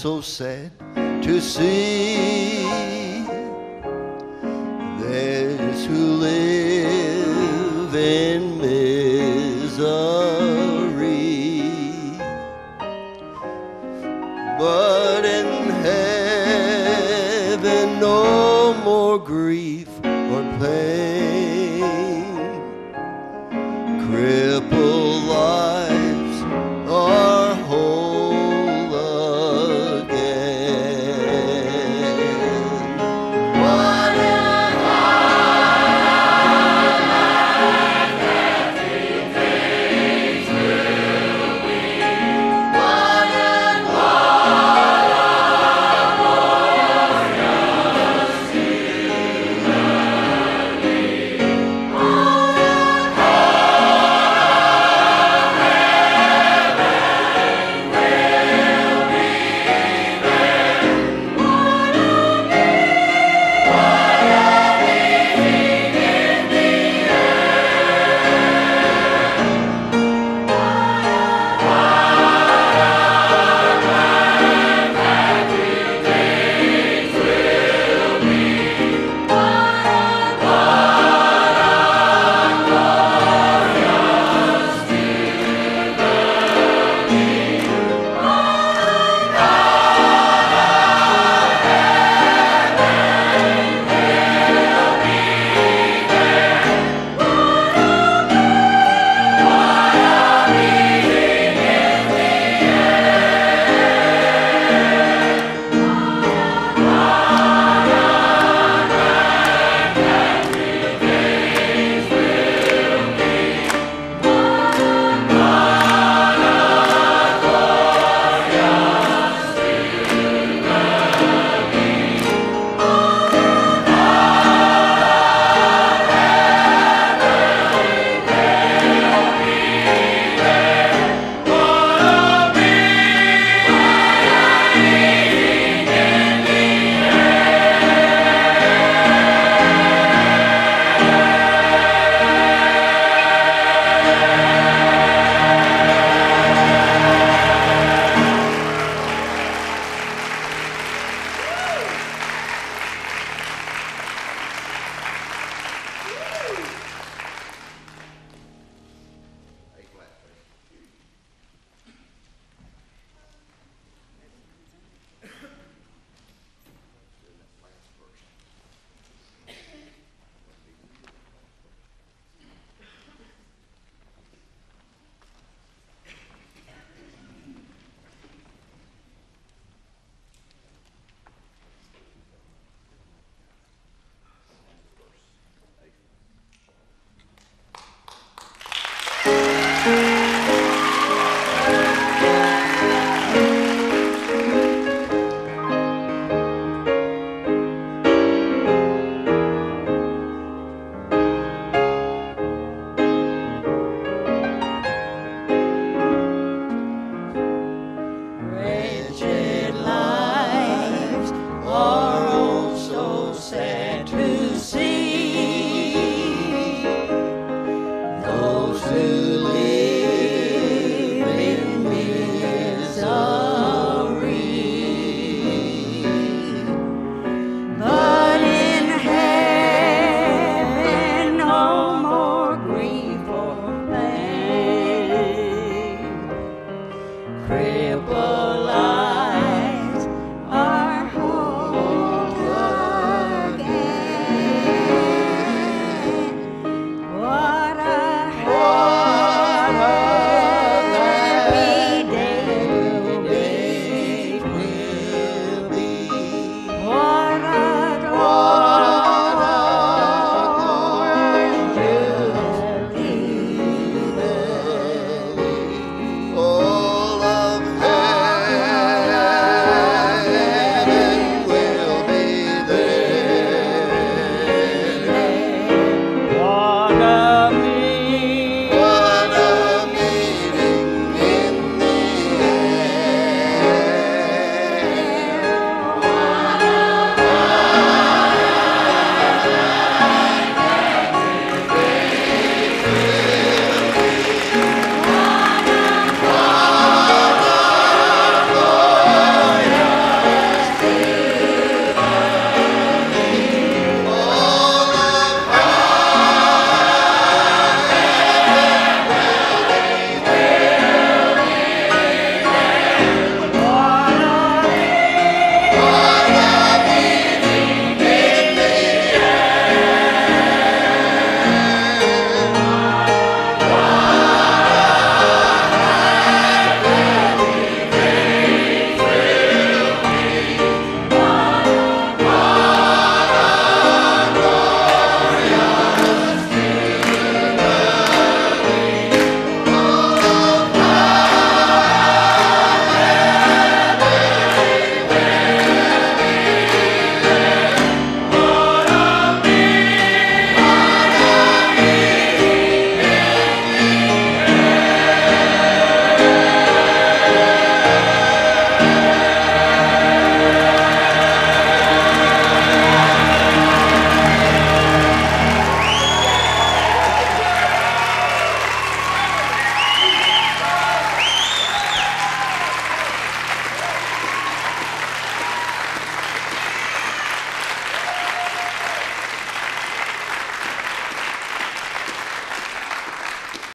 so sad to see. There's who live in misery, but in heaven no more grief or pain. Crib